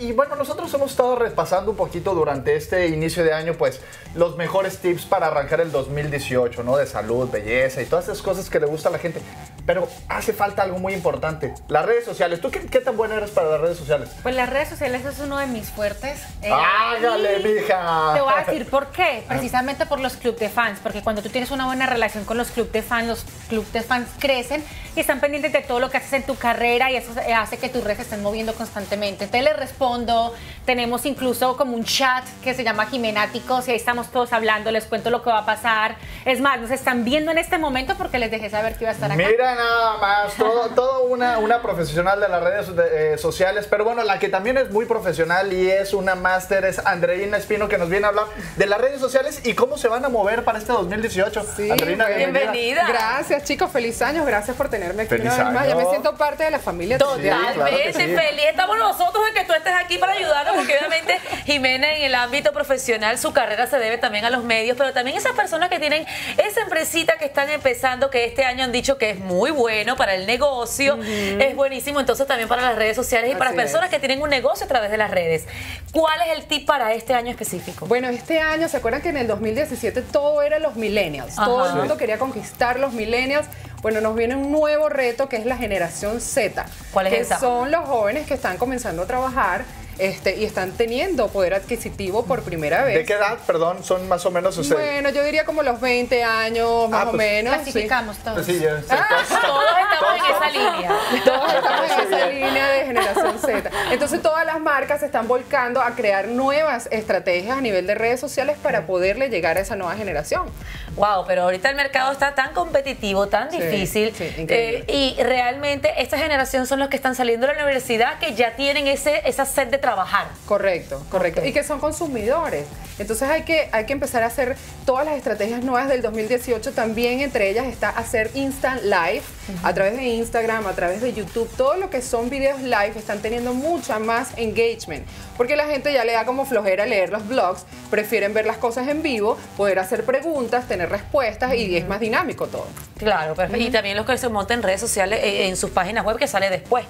Y bueno, nosotros hemos estado repasando un poquito durante este inicio de año, pues, los mejores tips para arrancar el 2018, ¿no? De salud, belleza y todas esas cosas que le gusta a la gente. Pero hace falta algo muy importante, las redes sociales. ¿Tú qué, tan buena eres para las redes sociales? Pues las redes sociales es uno de mis fuertes. Eh, ¡Hágale, mija! Te voy a decir por qué. Precisamente por los club de fans, porque cuando tú tienes una buena relación con los club de fans, los club de fans crecen y están pendientes de todo lo que haces en tu carrera y eso hace que tus redes se estén moviendo constantemente. Entonces les respondo, tenemos incluso como un chat que se llama Jimenáticos y ahí estamos todos hablando, les cuento lo que va a pasar. Es más, nos están viendo en este momento porque les dejé saber que iba a estar acá. Mira nada más, todo, todo una, una profesional de las redes eh, sociales, pero bueno, la que también es muy profesional y es una máster es Andreina Espino que nos viene a hablar de las redes sociales y cómo se van a mover para este 2018. Sí, Andreina, bienvenida. Gracias chicos, feliz años, gracias por tenerme aquí una vez más. Ya me siento parte de la familia. Totalmente feliz. Estamos nosotros de que tú estés aquí para ayudarnos, porque obviamente Jimena en el ámbito profesional, su carrera se debe también a los medios, pero también esas personas que tienen esa empresita que están empezando, que este año han dicho que es muy bueno para el negocio, es buenísimo entonces también para las redes sociales y para las personas que tienen un negocio a través de las redes. ¿Cuál es el tip para este año específico? Bueno, este año, ¿se acuerdan que en el 2017 todo era los millennials? Todo el mundo quería conquistar los millennials. Bueno, nos viene un nuevo reto que es la generación Z. ¿Cuál es que son los jóvenes que están comenzando a trabajar este, y están teniendo poder adquisitivo por primera vez. ¿De qué edad, perdón, son más o menos ustedes? Bueno, yo diría como los 20 años, más ah, o pues, menos. Clasificamos todos. Pues sí, ya, ah, todos, estamos en esa línea. Todos estamos en esa línea de generación Z. Entonces todas las marcas se están volcando a crear nuevas estrategias a nivel de redes sociales para poderle llegar a esa nueva generación. Wow, pero ahorita el mercado está tan competitivo, tan difícil. Eh, y realmente esta generación son los que están saliendo de la universidad que ya tienen ese, esa sed de trabajar. Correcto, correcto. Y que son consumidores. Entonces hay que, hay que empezar a hacer todas las estrategias nuevas del 2018. También entre ellas está hacer Instant Live a través de Instagram, a través de YouTube. Todo lo que son videos live están teniendo mucha más engagement. Porque la gente ya le da como flojera leer los blogs, prefieren ver las cosas en vivo, poder hacer preguntas, tener respuestas y es más dinámico todo. Claro, perfecto. Y también los que se montan en redes sociales, eh, en sus páginas web que sale después.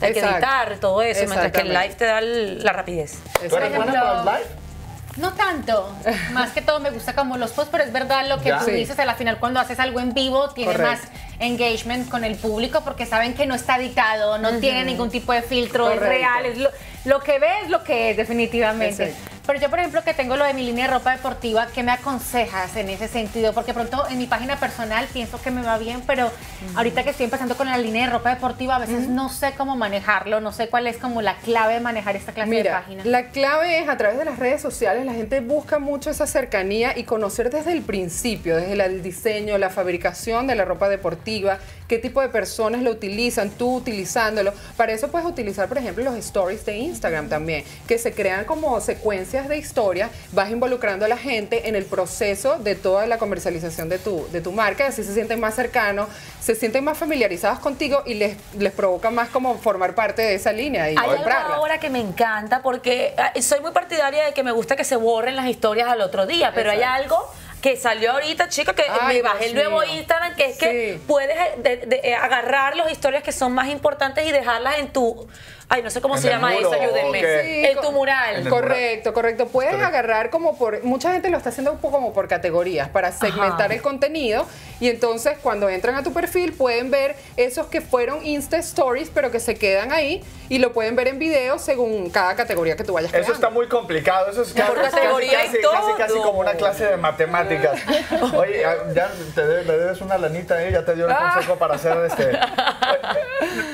Hay que editar todo eso, mientras que el live te da la rapidez. ¿Tú eres buena para el live? No tanto, más que todo me gusta como los posts, pero es verdad lo que tú dices, a la final cuando haces algo en vivo tiene más engagement con el público porque saben que no está editado, no tiene ningún tipo de filtro, es real, es lo, lo que ves es lo que es definitivamente. Pero yo, por ejemplo, que tengo lo de mi línea de ropa deportiva, ¿qué me aconsejas en ese sentido? Porque pronto en mi página personal pienso que me va bien, pero ahorita que estoy empezando con la línea de ropa deportiva, a veces no sé cómo manejarlo, no sé cuál es como la clave de manejar esta clase de páginas. La clave es a través de las redes sociales, la gente busca mucho esa cercanía y conocer desde el principio, desde el diseño, la fabricación de la ropa deportiva, qué tipo de personas lo utilizan, tú utilizándolo. Para eso puedes utilizar, por ejemplo, los stories de Instagram también, que se crean como secuencias de historia, vas involucrando a la gente en el proceso de toda la comercialización de tu, de tu marca, así se sienten más cercanos, se sienten más familiarizados contigo y les, les provoca más como formar parte de esa línea y Hay algo ahora que me encanta porque ah, soy muy partidaria de que me gusta que se borren las historias al otro día, pero hay algo que salió ahorita, chicos, que me bajé el nuevo Instagram, que es que puedes eh, eh, agarrar las historias que son más importantes y dejarlas en tu Ay, no sé cómo se llama eso, ayúdenme. en tu mural. correcto, correcto. Puedes agarrar como por. Mucha gente lo está haciendo un poco como por categorías para segmentar el contenido. Y entonces, cuando entran a tu perfil, pueden ver esos que fueron Insta Stories, pero que se quedan ahí. Y lo pueden ver en video según cada categoría que tú vayas creando. Eso está muy complicado. Eso es casi, casi, casi, como una clase de matemáticas. Oye, ya te le debes una lanita, ¿eh? Ya te dio el ah. consejo para hacer este.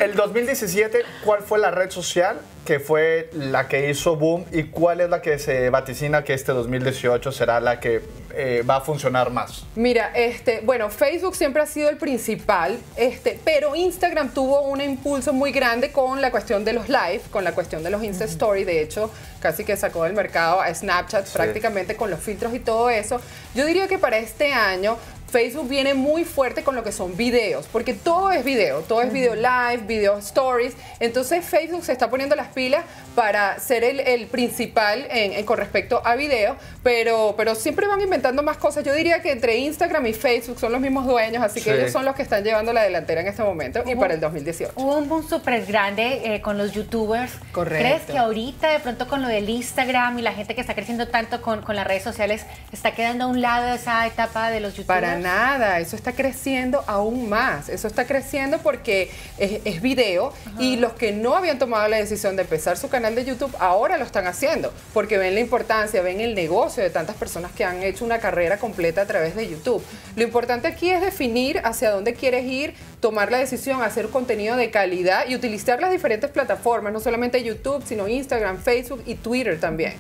El 2017, ¿cuál fue la red social que fue la que hizo boom y cuál es la que se vaticina que este 2018 será la que eh, va a funcionar más? Mira, este, bueno, Facebook siempre ha sido el principal, este, pero Instagram tuvo un impulso muy grande con la cuestión de los live, con la cuestión de los Insta Story, de hecho, casi que sacó del mercado a Snapchat prácticamente con los filtros y todo eso. Yo diría que para este año Facebook viene muy fuerte con lo que son videos, porque todo es video, todo es video live, video stories. Entonces Facebook se está poniendo las pilas para ser el, principal en, con respecto a video, pero, pero siempre van inventando más cosas. Yo diría que entre Instagram y Facebook son los mismos dueños, así que ellos son los que están llevando la delantera en este momento y para el 2018. Hubo un boom súper grande eh, con los youtubers. Correcto. ¿Crees que ahorita de pronto con lo del Instagram y la gente que está creciendo tanto con, con las redes sociales está quedando a un lado esa etapa de los youtubers? Para nada, eso está creciendo aún más. Eso está creciendo porque es, video y los que no habían tomado la decisión de empezar su canal de YouTube ahora lo están haciendo porque ven la importancia, ven el negocio de tantas personas que han hecho una carrera completa a través de YouTube. Lo importante aquí es definir hacia dónde quieres ir, tomar la decisión, hacer contenido de calidad y utilizar las diferentes plataformas, no solamente YouTube, sino Instagram, Facebook y Twitter también.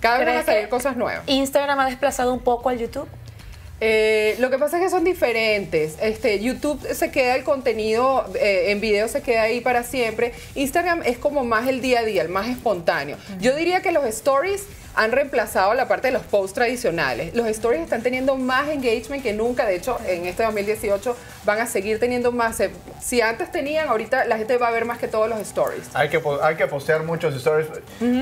Cada vez van a salir cosas nuevas. ¿Instagram ha desplazado un poco al YouTube? Eh, lo que pasa es que son diferentes. Este, YouTube se queda el contenido eh, en video, se queda ahí para siempre. Instagram es como más el día a día, el más espontáneo. Yo diría que los stories han reemplazado la parte de los posts tradicionales. Los stories están teniendo más engagement que nunca. De hecho, en este 2018 van a seguir teniendo más. Eh, si antes tenían, ahorita la gente va a ver más que todos los stories. Hay que, hay que postear muchos stories.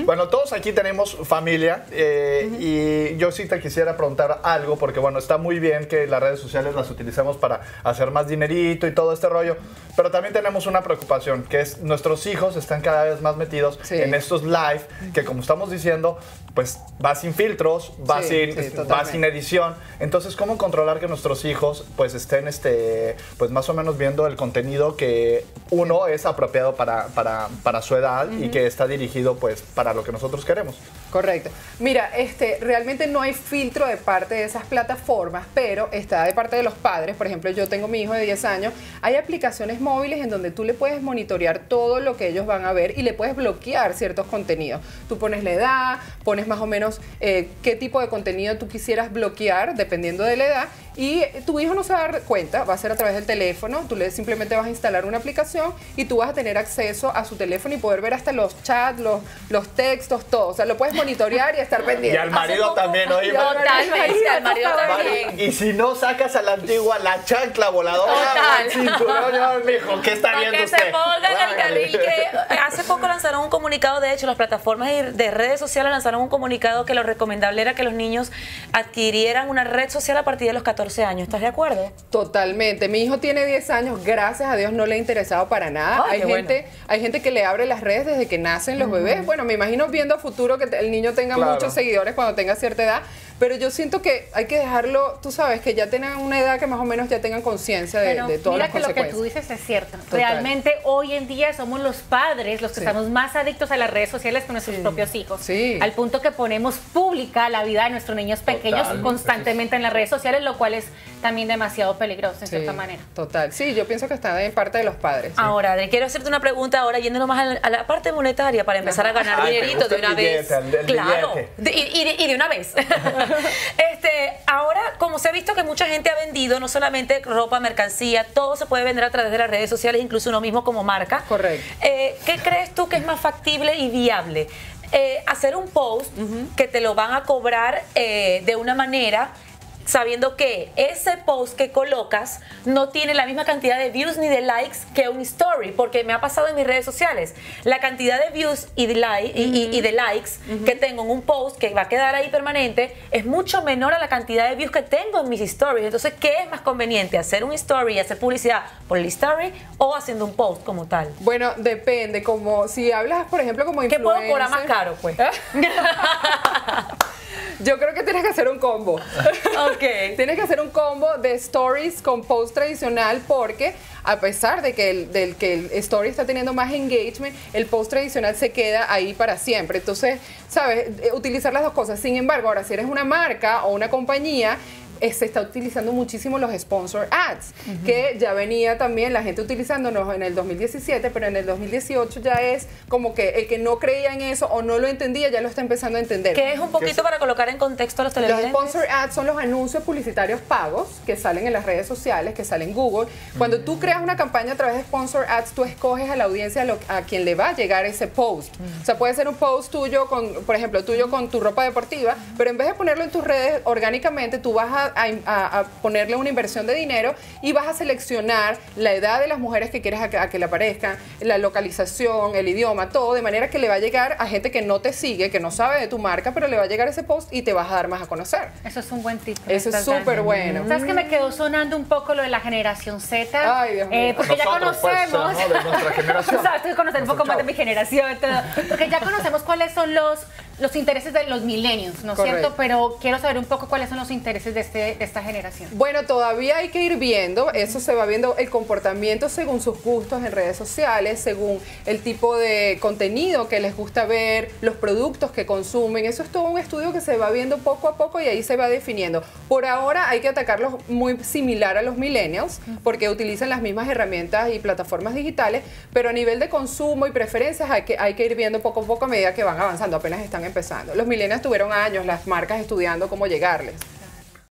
Bueno, todos aquí tenemos familia eh, y yo sí te quisiera preguntar algo porque, bueno, está muy bien que las redes sociales las utilicemos para hacer más dinerito y todo este rollo, pero también tenemos una preocupación, que es nuestros hijos están cada vez más metidos en estos live, que como estamos diciendo, pues va sin filtros, va, sin, va sin edición. Entonces, ¿cómo controlar que nuestros hijos pues estén este, pues más o menos viendo el contenido que uno es apropiado para, para, para su edad y que está dirigido pues para lo que nosotros queremos? Correcto. Mira, este, realmente no hay filtro de parte de esas plataformas, pero está de parte de los padres. Por ejemplo, yo tengo mi hijo de 10 años. Hay aplicaciones móviles en donde tú le puedes monitorear todo lo que ellos van a ver y le puedes bloquear ciertos contenidos. Tú pones la edad, pones más o menos eh, qué tipo de contenido tú quisieras bloquear dependiendo de la edad y tu hijo no se va a dar cuenta, va a ser a través del teléfono, tú le simplemente vas a instalar una aplicación y tú vas a tener acceso a su teléfono y poder ver hasta los chats, los, los textos, todo. O sea, lo puedes monitorear y estar pendiente. Y al marido también, oye. Totalmente, al marido también. Y si no sacas a la antigua la chancla voladora, Total. cinturón, mijo, ¿qué está viendo que se pongan el carril que hace poco lanzaron un comunicado, de hecho, las plataformas de redes sociales lanzaron un comunicado que lo recomendable era que los niños adquirieran una red social a partir de los 14 años, ¿estás de acuerdo? Totalmente. Mi hijo tiene 10 años, gracias a Dios no le ha interesado para nada. hay, gente, hay gente que le abre las redes desde que nacen los bebés. Bueno, me imagino viendo a futuro que el niño tenga muchos seguidores cuando tenga cierta edad, pero yo siento que hay que dejarlo, tú sabes, que ya tengan una edad que más o menos ya tengan conciencia de, de todas las Mira que lo que tú dices es cierto. Realmente hoy en día somos los padres los que estamos más adictos a las redes sociales que nuestros propios hijos. Sí. Al punto que ponemos pública la vida de nuestros niños pequeños constantemente en las redes sociales, lo cual es también demasiado peligroso en cierta manera. Total. Sí, yo pienso que está en parte de los padres. Ahora, Adri, quiero hacerte una pregunta ahora yéndonos más a la, parte monetaria para empezar a ganar dinerito de una vez. claro. y de una vez. este, ahora, como se ha visto que mucha gente ha vendido, no solamente ropa, mercancía, todo se puede vender a través de las redes sociales, incluso uno mismo como marca. Correcto. Eh, ¿Qué crees tú que es más factible y viable? Eh, hacer un post que te lo van a cobrar eh, de una manera sabiendo que ese post que colocas no tiene la misma cantidad de views ni de likes que un story, porque me ha pasado en mis redes sociales. La cantidad de views y de, y, de likes que tengo en un post que va a quedar ahí permanente es mucho menor a la cantidad de views que tengo en mis stories. Entonces, ¿qué es más conveniente? ¿Hacer un story y hacer publicidad por el story o haciendo un post como tal? Bueno, depende. Como si hablas, por ejemplo, como influencer... ¿Qué puedo cobrar más caro, pues? Yo creo que tienes que hacer un combo. ok. tienes que hacer un combo de stories con post tradicional porque a pesar de que el, del que el story está teniendo más engagement, el post tradicional se queda ahí para siempre. Entonces, ¿sabes? Eh, utilizar las dos cosas. Sin embargo, ahora si eres una marca o una compañía, se está utilizando muchísimo los sponsor ads, que ya venía también la gente utilizándonos en el 2017, pero en el 2018 ya es como que el que no creía en eso o no lo entendía ya lo está empezando a entender. Que es un poquito para colocar en contexto a los televidentes. Los sponsor ads son los anuncios publicitarios pagos que salen en las redes sociales, que salen en Google. Cuando tú creas una campaña a través de sponsor ads, tú escoges a la audiencia a, quien le va a llegar ese post. O sea, puede ser un post tuyo con, por ejemplo, tuyo con tu ropa deportiva, pero en vez de ponerlo en tus redes orgánicamente, tú vas a a, ponerle una inversión de dinero y vas a seleccionar la edad de las mujeres que quieres a que, le aparezcan, la localización, el idioma, todo, de manera que le va a llegar a gente que no te sigue, que no sabe de tu marca, pero le va a llegar ese post y te vas a dar más a conocer. Eso es un buen tip. Eso es súper bueno. ¿Sabes que me quedó sonando un poco lo de la generación Z? Ay, Dios mío. Eh, porque ya pues, conocemos. de nuestra generación. Exacto, conocer un poco más de mi generación. Todo, porque ya conocemos cuáles son los los intereses de los milenios, ¿no es cierto? Pero quiero saber un poco cuáles son los intereses de, este, de esta generación. Bueno, todavía hay que ir viendo, eso se va viendo el comportamiento según sus gustos en redes sociales, según el tipo de contenido que les gusta ver, los productos que consumen, eso es todo un estudio que se va viendo poco a poco y ahí se va definiendo. Por ahora hay que atacarlos muy similar a los millennials, porque utilizan las mismas herramientas y plataformas digitales, pero a nivel de consumo y preferencias hay que, hay que ir viendo poco a poco a medida que van avanzando, apenas están empezando. Los millennials tuvieron años, las marcas estudiando cómo llegarles.